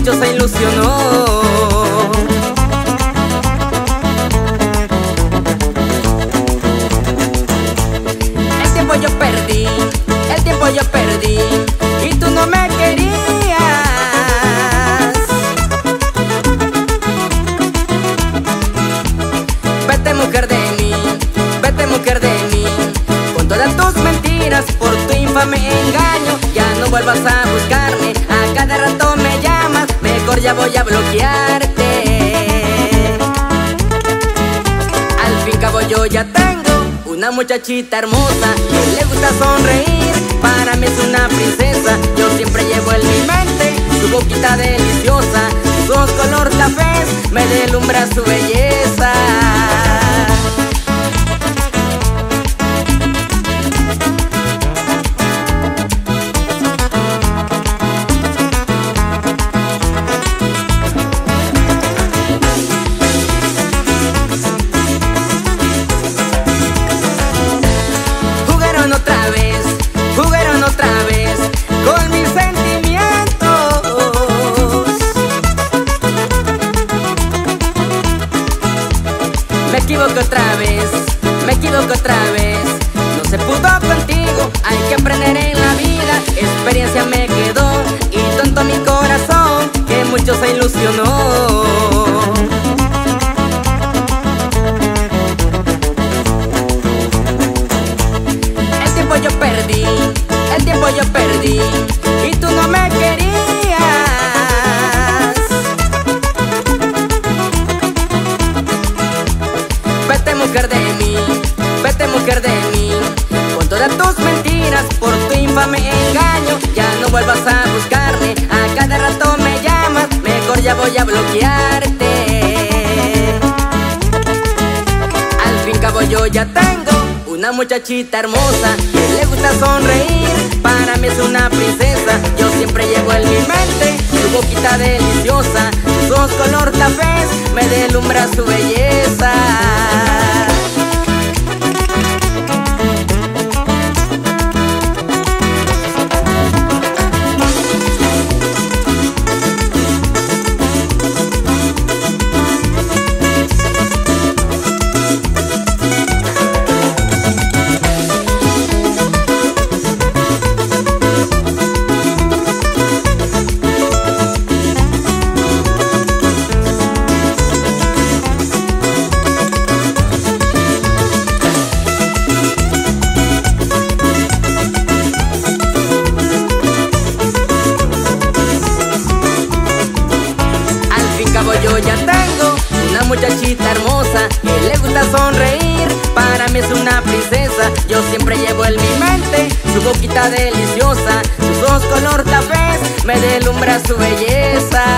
mucho se ilusionó. El tiempo yo perdí, el tiempo yo perdí y tú no me querías. Vete mujer de mí, vete mujer de mí Con todas tus mentiras por tu infame engaño Ya no vuelvas a Ya voy a bloquearte. Al fin cabo yo ya tengo una muchachita hermosa Que le gusta sonreír, para mí es una princesa Yo siempre llevo en mi mente su boquita deliciosa Sus color café me deslumbra su belleza equivoco otra vez, me equivoco otra vez. Vete mujer de mí. Con todas tus mentiras por tu infame engaño Ya no vuelvas a buscarme, a cada rato me llamas Mejor ya voy a bloquearte. Al fin cabo yo ya tengo una muchachita hermosa Que le gusta sonreír, para mí es una princesa. Yo siempre llevo en mi mente su boquita deliciosa Sus ojos color café me deslumbra su belleza muchachita hermosa que le gusta sonreír, para mí es una princesa, yo siempre llevo en mi mente su boquita deliciosa, sus ojos color café me deslumbra su belleza.